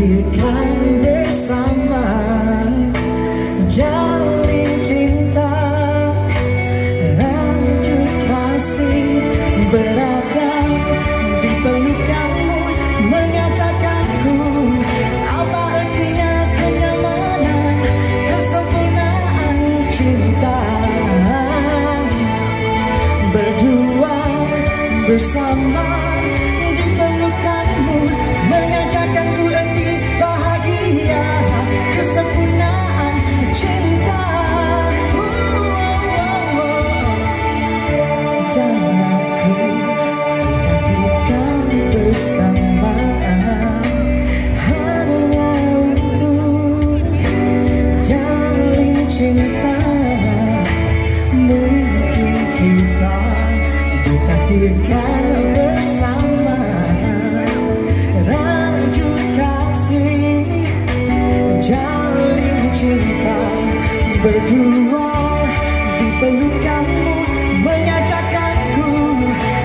ditakdirkan bersama. Jalin cinta. Lanjut kasih Berada di pelukanmu Mengajarkanku Apa artinya kenyamanan Kesempurnaan cinta? Berdua bersama cinta. Mungkin kita ditakdirkan bersama. Lanjut kasih Jalin cinta Berdua. Di pelukanmu Mengajarkanku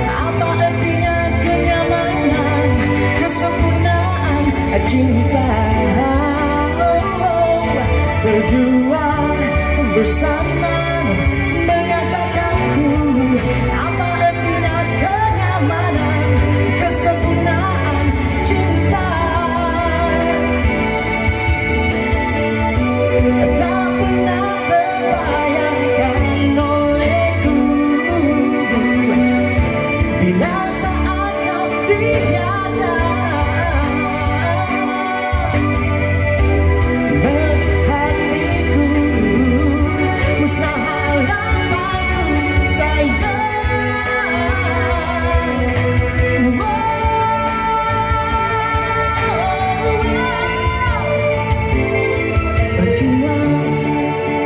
Apa artinya kenyamanan Kesempurnaan cinta? Oh, oh. Berdua bersama mengajarkanku